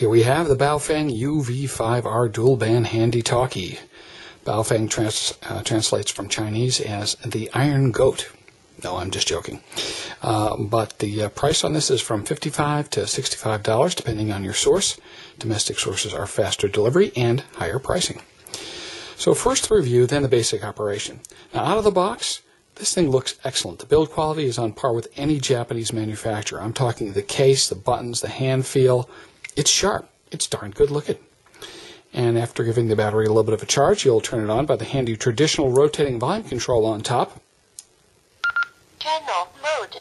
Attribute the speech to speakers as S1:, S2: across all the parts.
S1: Here we have the Baofeng UV5R dual band handy talkie. Baofeng trans, uh, translates from Chinese as the Iron Goat. No, I'm just joking. Uh, but the uh, price on this is from 55 to $65, depending on your source. Domestic sources are faster delivery and higher pricing. So first the review, then the basic operation. Now out of the box, this thing looks excellent. The build quality is on par with any Japanese manufacturer. I'm talking the case, the buttons, the hand feel. It's sharp. It's darn good looking. And after giving the battery a little bit of a charge, you'll turn it on by the handy traditional rotating volume control on top.
S2: Channel mode.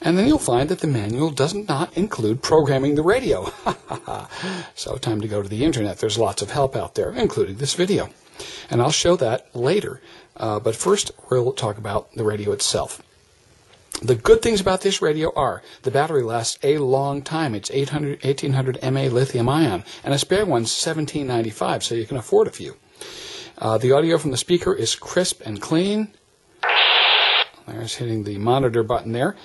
S1: And then you'll find that the manual does not include programming the radio. so time to go to the internet. There's lots of help out there, including this video. And I'll show that later. Uh, but first, we'll talk about the radio itself. The good things about this radio are the battery lasts a long time. It's 800, 1800 mAh lithium ion, and a spare one's 1795, so you can afford a few. Uh, the audio from the speaker is crisp and clean. There's hitting the monitor button there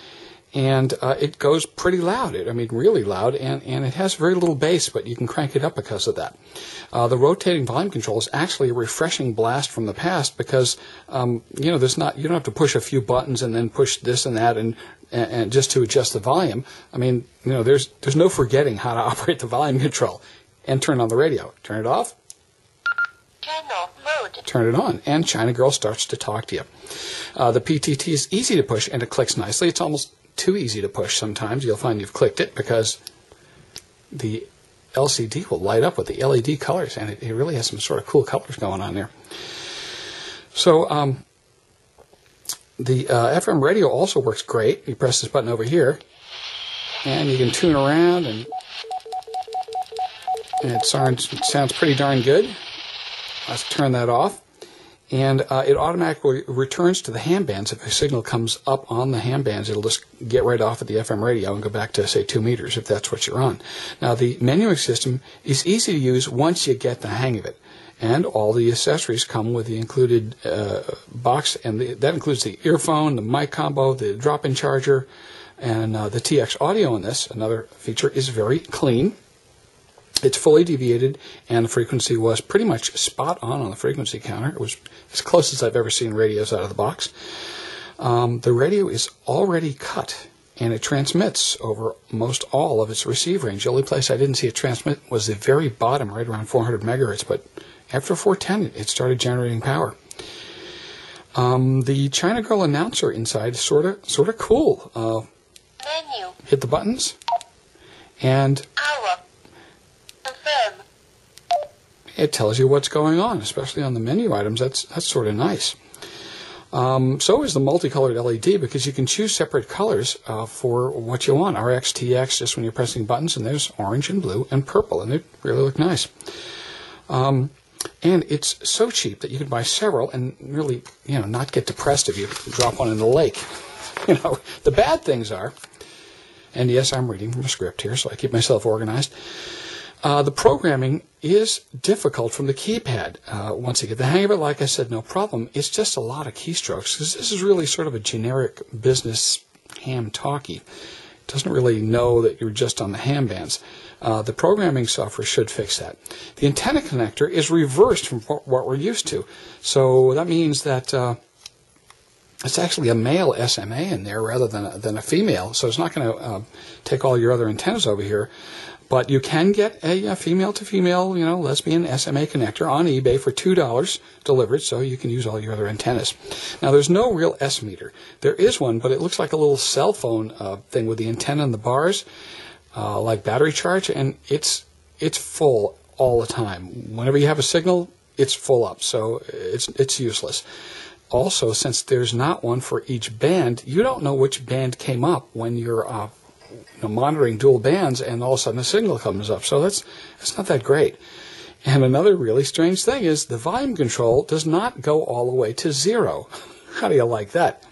S1: and uh, it goes pretty loud. It, I mean, really loud, and, and it has very little bass, but you can crank it up because of that. Uh, the rotating volume control is actually a refreshing blast from the past because um, you know there's not you don't have to push a few buttons and then push this and that and, and and just to adjust the volume. I mean, you know, there's there's no forgetting how to operate the volume control and turn on the radio. Turn it off. Turn it on, and China Girl starts to talk to you. Uh, the PTT is easy to push, and it clicks nicely. It's almost too easy to push sometimes. You'll find you've clicked it because the LCD will light up with the LED colors, and it, it really has some sort of cool colors going on there. So um, the uh, FM radio also works great. You press this button over here, and you can tune around, and, and it sounds, it sounds pretty darn good. Let's turn that off and uh, it automatically returns to the ham bands. If a signal comes up on the ham bands, it'll just get right off at the FM radio and go back to, say, two meters if that's what you're on. Now, the menuing system is easy to use once you get the hang of it. And all the accessories come with the included uh, box, and the, that includes the earphone, the mic combo, the drop-in charger, and uh, the TX audio in this. Another feature is very clean. It's fully deviated, and the frequency was pretty much spot on on the frequency counter. It was as close as I've ever seen radios out of the box. Um, the radio is already cut, and it transmits over most all of its receive range. The only place I didn't see it transmit was the very bottom, right around 400 megahertz, but after 410, it started generating power. Um, the China Girl announcer inside is sort of sort of cool. Uh,
S2: Menu.
S1: hit the buttons, and
S2: Hour.
S1: It tells you what's going on, especially on the menu items. That's that's sort of nice. Um, so is the multicolored LED because you can choose separate colors uh, for what you want. RX, TX, just when you're pressing buttons, and there's orange and blue and purple, and they really look nice. Um, and it's so cheap that you can buy several and really, you know, not get depressed if you drop one in the lake. You know, the bad things are, and yes, I'm reading from a script here, so I keep myself organized. Uh, the programming is difficult from the keypad. Uh, once you get the hang of it, like I said, no problem. It's just a lot of keystrokes because this is really sort of a generic business ham talkie. Doesn't really know that you're just on the ham bands. Uh, the programming software should fix that. The antenna connector is reversed from what, what we're used to. So that means that uh, it's actually a male SMA in there rather than a, than a female. So it's not going to uh, take all your other antennas over here. But you can get a, female to female, you know, lesbian SMA connector on eBay for two dollars delivered, so you can use all your other antennas. Now, there's no real S meter. There is one, but it looks like a little cell phone uh, thing with the antenna and the bars, uh, like battery charge, and it's it's full all the time. Whenever you have a signal, it's full up, so it's it's useless. Also, since there's not one for each band, you don't know which band came up when you're uh, you know, monitoring dual bands, and all of a sudden a signal comes up. So that's that's not that great. And another really strange thing is the volume control does not go all the way to zero. How do you like that?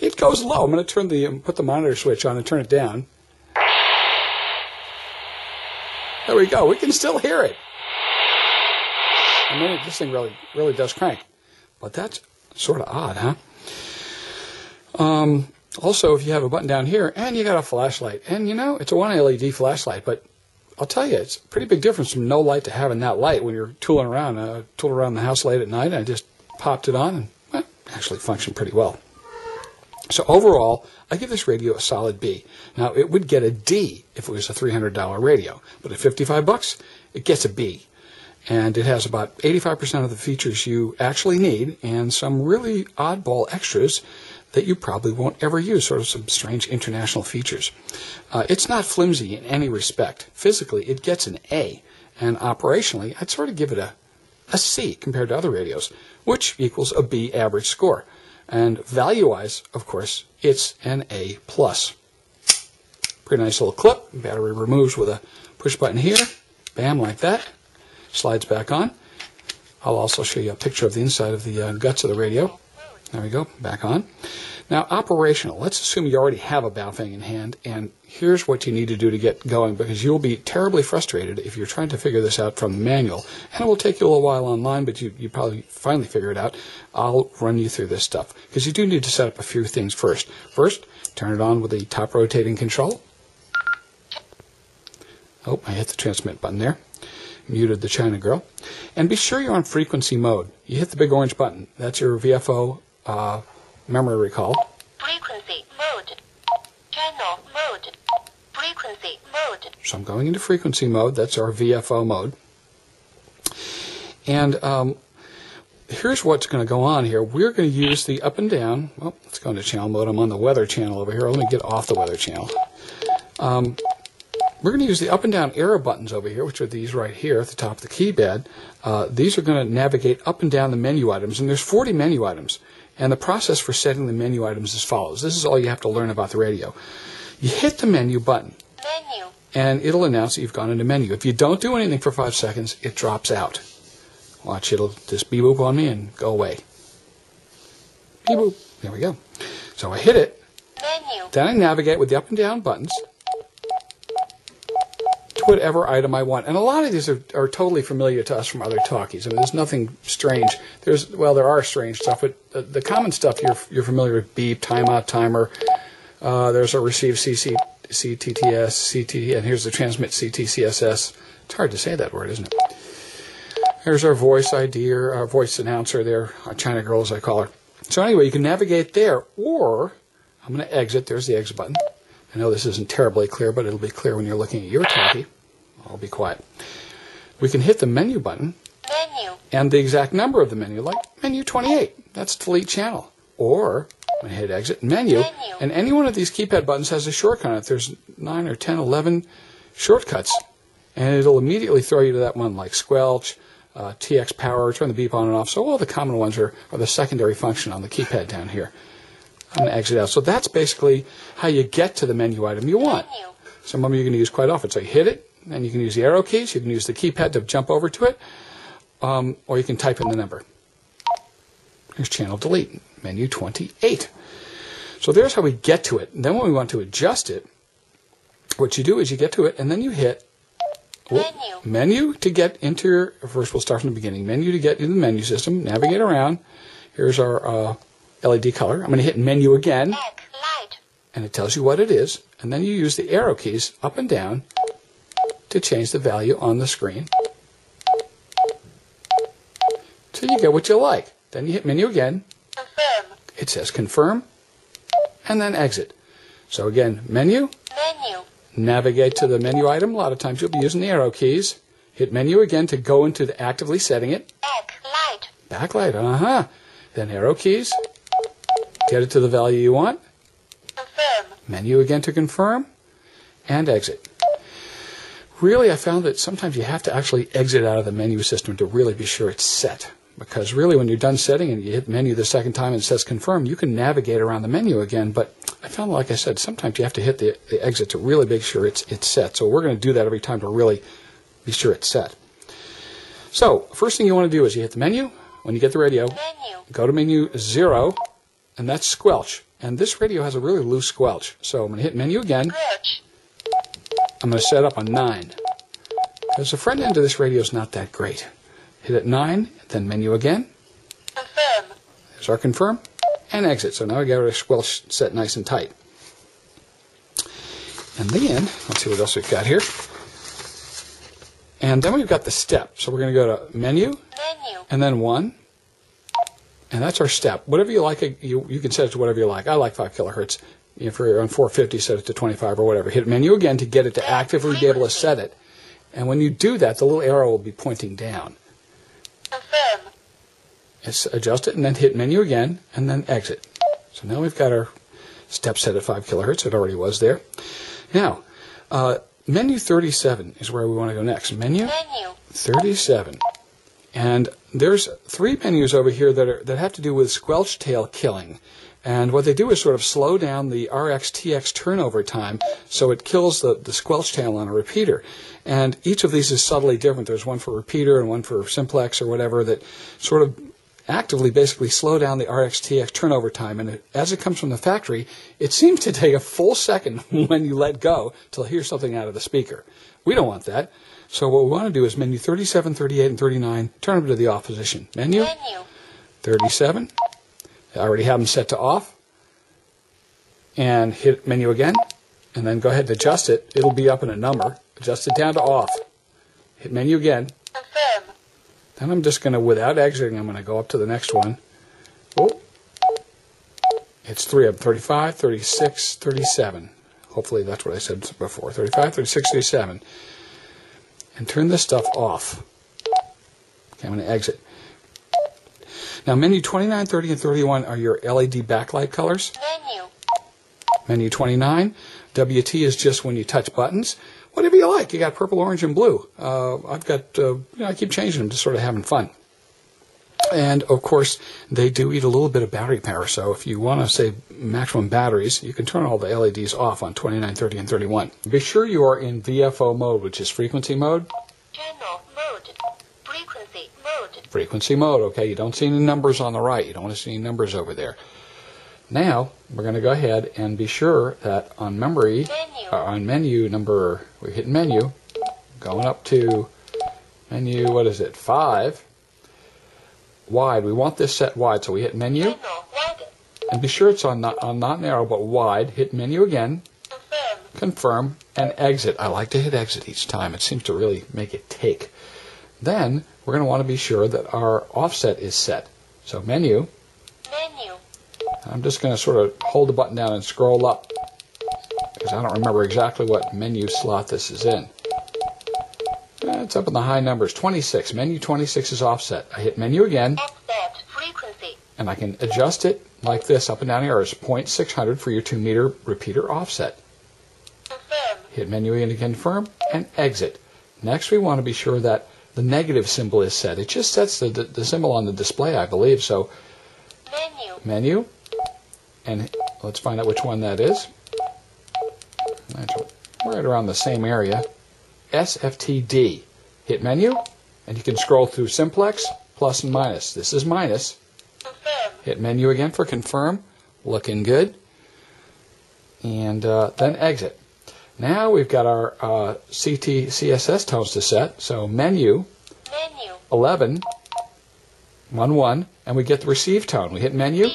S1: It goes low. I'm going to turn the put the monitor switch on and turn it down. There we go. We can still hear it. I mean, this thing really really does crank, but that's sort of odd, huh? Um, also, if you have a button down here and you got a flashlight, and you know it's a one LED flashlight, but I'll tell you, it's a pretty big difference from no light to having that light when you're tooling around. Uh, tooled around the house late at night, and I just popped it on, and well, actually functioned pretty well. So overall, I give this radio a solid B. Now it would get a D if it was a $300 radio, but at 55 bucks, it gets a B. And it has about 85% of the features you actually need and some really oddball extras that you probably won't ever use, sort of some strange international features. Uh, it's not flimsy in any respect. Physically, it gets an A, and operationally, I'd sort of give it a, a C compared to other radios, which equals a B average score. And value-wise, of course, it's an A+. plus. Pretty nice little clip. Battery removes with a push button here. Bam, like that. Slides back on. I'll also show you a picture of the inside of the uh, guts of the radio. There we go, back on. Now, operational. Let's assume you already have a Baofeng in hand, and here's what you need to do to get going because you'll be terribly frustrated if you're trying to figure this out from the manual. And it will take you a little while online, but you, you probably finally figure it out. I'll run you through this stuff because you do need to set up a few things first. First, turn it on with the top rotating control. Oh, I hit the transmit button there. Muted the China girl. And be sure you're on frequency mode. You hit the big orange button. That's your VFO uh, memory recall.
S2: Frequency mode. Channel mode. Frequency mode.
S1: So I'm going into frequency mode. That's our VFO mode. And um, here's what's going to go on here. We're going to use the up and down. Well, let's go into channel mode. I'm on the weather channel over here. Let me get off the weather channel. Um, we're going to use the up and down arrow buttons over here, which are these right here at the top of the keypad. Uh, these are going to navigate up and down the menu items, and there's 40 menu items. And the process for setting the menu items is as follows. This is all you have to learn about the radio. You hit the menu button,
S2: Menu.
S1: and it'll announce that you've gone into menu. If you don't do anything for five seconds, it drops out. Watch, it'll just beep boop on me and go away. Beep boop. There we go. So I hit it,
S2: Menu.
S1: then I navigate with the up and down buttons whatever item I want. And a lot of these are, are totally familiar to us from other talkies. I mean, there's nothing strange. There's well, there are strange stuff, but the, the common stuff you're you're familiar with: beep, timeout, timer. Uh, there's a receive CC, CTTS, CT, and here's the transmit CTCSS. It's hard to say that word, isn't it? There's our voice ID or our voice announcer there, China girl as I call her. So anyway, you can navigate there, or I'm going to exit. There's the exit button. I know this isn't terribly clear, but it'll be clear when you're looking at your talkie. I'll be quiet. We can hit the menu button
S2: Menu.
S1: and the exact number of the menu, like menu 28. That's delete channel. Or we hit exit menu,
S2: Menu.
S1: and any one of these keypad buttons has a shortcut. on it. There's 9 or 10, 11 shortcuts, and it'll immediately throw you to that one, like squelch, uh, TX power, turn the beep on and off. So all the common ones are, are the secondary function on the keypad down here. To exit out. So that's basically how you get to the menu item you want. Some of them you're going to use quite often. So you hit it, and you can use the arrow keys. You can use the keypad to jump over to it, um, or you can type in the number. Here's channel delete, menu 28. So there's how we get to it. And then when we want to adjust it, what you do is you get to it, and then you hit
S2: Menu.
S1: menu to get into your. First, we'll start from the beginning. Menu to get into the menu system. Navigate around. Here's our uh, LED color. I'm going to hit menu again and it tells you what it is, and then you use the arrow keys up and down to change the value on the screen. So you get what you like. Then you hit menu again,
S2: Confirm.
S1: it says confirm, and then exit. So again, menu,
S2: Menu.
S1: navigate to the menu item. A lot of times you'll be using the arrow keys. Hit menu again to go into the actively setting it.
S2: Back. Light.
S1: Backlight, uh huh. Then arrow keys, get it to the value you want.
S2: Confirm.
S1: Menu again to confirm, and exit. Really, I found that sometimes you have to actually exit out of the menu system to really be sure it's set. Because really, when you're done setting and you hit menu the second time and it says confirm, you can navigate around the menu again. But I found, like I said, sometimes you have to hit the, the exit to really make sure it's it's set. So we're going to do that every time to really be sure it's set. So first thing you want to do is you hit the menu. When you get the radio,
S2: Menu.
S1: go to menu zero, and that's squelch. And this radio has a really loose squelch. So I'm going to hit menu again.
S2: Search.
S1: I'm going to set up on 9. Because the front end of this radio is not that great. Hit it 9, then menu again.
S2: Confirm.
S1: There's our confirm. And exit. So now we got our squelch set nice and tight. And then, let's see what else we've got here. And then we've got the step. So we're going to go to menu
S2: Menu.
S1: and then one. And that's our step. Whatever you like, you, you can set it to whatever you like. I like 5 kilohertz. If you're on 450, set it to 25 or whatever. Hit menu again to get it to actively be able to set it. And when you do that, the little arrow will be pointing down.
S2: Confirm.
S1: It's adjust it and then hit menu again and then exit. So now we've got our step set at 5 kilohertz. It already was there. Now, uh, menu 37 is where we want to go next. Menu
S2: Menu.
S1: 37. And there's three menus over here that, are, that have to do with squelch tail killing. And what they do is sort of slow down the RX-TX turnover time so it kills the, the squelch tail on a repeater. And each of these is subtly different. There's one for repeater and one for simplex or whatever that sort of actively basically slow down the RX-TX turnover time. And it, as it comes from the factory, it seems to take a full second when you let go to hear something out of the speaker. We don't want that. So what we want to do is menu 37, 38, and 39, turn them to the off position. Menu
S2: Menu.
S1: 37. I already have them set to off. And hit menu again. And then go ahead and adjust it. It'll be up in a number. Adjust it down to off. Hit menu again.
S2: Confirm.
S1: Then I'm just going to, without exiting, I'm going to go up to the next one. Oh. It's three of them 35, 36, 37. Hopefully that's what I said before 35, 36, 37. And turn this stuff off. Okay, I'm going to exit. Now, menu 29, 30, and 31 are your LED backlight colors.
S2: Menu.
S1: Menu 29, WT is just when you touch buttons. Whatever you like. You got purple, orange, and blue. Uh, I've got, uh, you know, I keep changing them, just sort of having fun. And of course, they do eat a little bit of battery power. So if you want to save maximum batteries, you can turn all the LEDs off on 29, 30, and 31. Be sure you are in VFO mode, which is frequency mode.
S2: Channel mode. Frequency mode.
S1: frequency mode. Okay, you don't see any numbers on the right. You don't want to see any numbers over there. Now we're going to go ahead and be sure that on memory,
S2: Menu.
S1: uh, on menu number, we hit menu, going up to menu. What is it? Five. Wide. We want this set wide, so we hit menu and be sure it's on not on not narrow but wide. Hit menu again,
S2: Confirm.
S1: confirm, and exit. I like to hit exit each time. It seems to really make it take. Then we're going to want to be sure that our offset is set. So menu.
S2: Menu.
S1: I'm just going to sort of hold the button down and scroll up because I don't remember exactly what menu slot this is in. It's up in the high numbers. 26. Menu 26 is offset. I hit menu again
S2: Offset. Frequency.
S1: and I can adjust it like this up and down here. It's 0.600 for your 2 meter repeater offset.
S2: Confirm.
S1: Hit menu again to confirm and exit. Next, we want to be sure that the negative symbol is set. It just sets the, the, the symbol on the display, I believe. So
S2: Menu.
S1: menu, and let's find out which one that is. That's right around the same area. SFTD. Hit menu, and you can scroll through simplex, plus and minus. This is minus.
S2: Confirm.
S1: Hit menu again for confirm. Looking good. And uh, then exit. Now we've got our uh, CT CSS tones to set. So menu
S2: Menu.
S1: 11, 1 1, and we get the receive tone. We hit menu.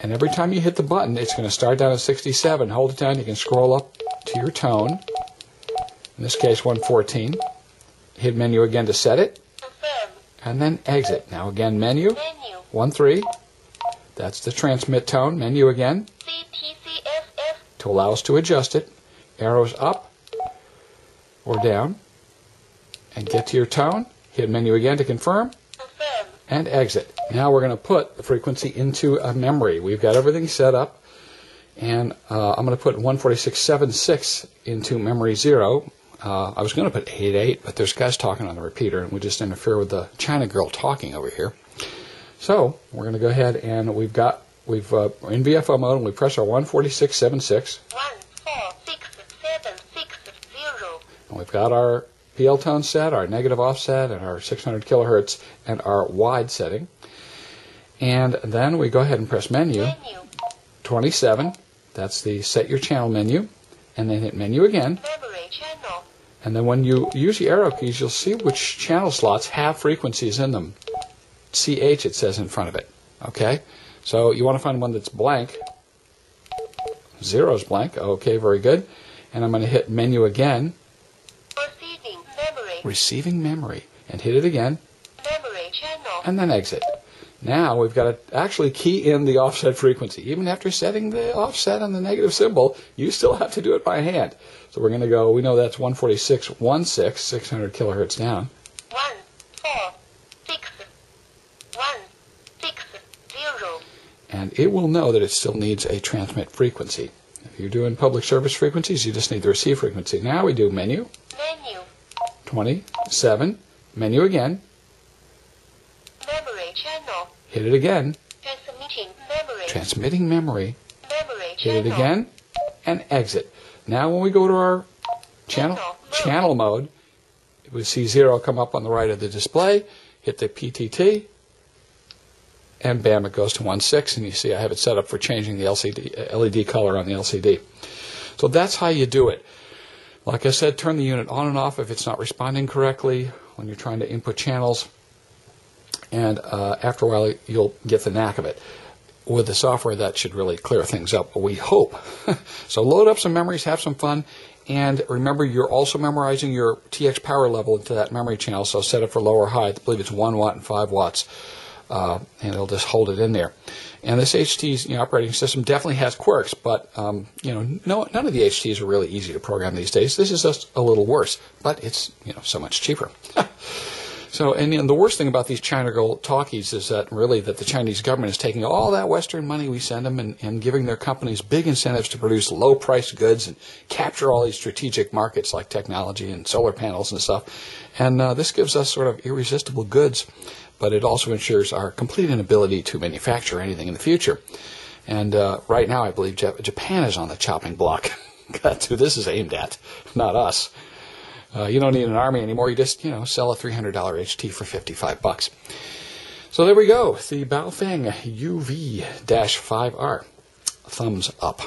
S1: And every time you hit the button, it's going to start down at 67. Hold it down, you can scroll up to your tone. In this case, 114. Hit menu again to set it, and then exit. Now again, menu,
S2: Menu.
S1: 1 3. That's the transmit tone. Menu again to allow us to adjust it. Arrows up or down. And get to your tone. Hit menu again to confirm.
S2: Confirm.
S1: and exit. Now we're going to put the frequency into a memory. We've got everything set up, and uh, I'm going to put 146.76 into memory zero. Uh, I was going to put 88, but there's guys talking on the repeater, and we just interfere with the China girl talking over here. So we're going to go ahead and we've got we've uh, in VFO mode, and we press our 146.76,
S2: One four six seven six zero.
S1: and we've got our PL tone set, our negative offset, and our 600 kilohertz, and our wide setting. And then we go ahead and press menu.
S2: Menu.
S1: 27. That's the set your channel menu. And then hit menu again.
S2: Channel.
S1: And then when you use the arrow keys, you'll see which channel slots have frequencies in them. CH it says in front of it. Okay? So you want to find one that's blank. Zero's blank. Okay, very good. And I'm going to hit menu again.
S2: Proceeding. Memory
S1: receiving memory, and hit it again,
S2: memory channel,
S1: and then exit. Now we've got to actually key in the offset frequency. Even after setting the offset on the negative symbol, you still have to do it by hand. So we're going to go, we know that's 146.16, 600 kilohertz down.
S2: 1, 4, 6, 1, 6, 0,
S1: And it will know that it still needs a transmit frequency. If you're doing public service frequencies, you just need the receive frequency. Now we do menu,
S2: menu,
S1: 27, menu again,
S2: channel,
S1: hit it again,
S2: transmitting memory,
S1: transmitting memory,
S2: memory
S1: hit
S2: channel,
S1: it again, and exit. Now when we go to our channel,
S2: Channel mode.
S1: channel mode, we see zero come up on the right of the display, hit the PTT, and bam, it goes to 1.6, and you see I have it set up for changing the LCD, uh, LED color on the LCD. So that's how you do it. Like I said, turn the unit on and off if it's not responding correctly when you're trying to input channels, and uh, after a while you'll get the knack of it. With the software, that should really clear things up, we hope. so load up some memories, have some fun, and remember you're also memorizing your TX power level into that memory channel, so set it for low or high. I believe it's 1 watt and 5 watts, uh, and it'll just hold it in there. And this HT you know, operating system definitely has quirks, but um, you know, no, none of the HTs are really easy to program these days. This is just a little worse, but it's you know so much cheaper. So, and, and the worst thing about these China Girl talkies is that really that the Chinese government is taking all that Western money we send them and, and giving their companies big incentives to produce low priced goods and capture all these strategic markets like technology and solar panels and stuff. And uh, this gives us sort of irresistible goods, but it also ensures our complete inability to manufacture anything in the future. And uh, right now, I believe Japan is on the chopping block. Who this is aimed at, not us. Uh, you don't need an army anymore. You just, you know, sell a $300 HT for 55 bucks. So there we go. The Baofeng UV-5R. Thumbs up.